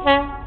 Mm-hmm.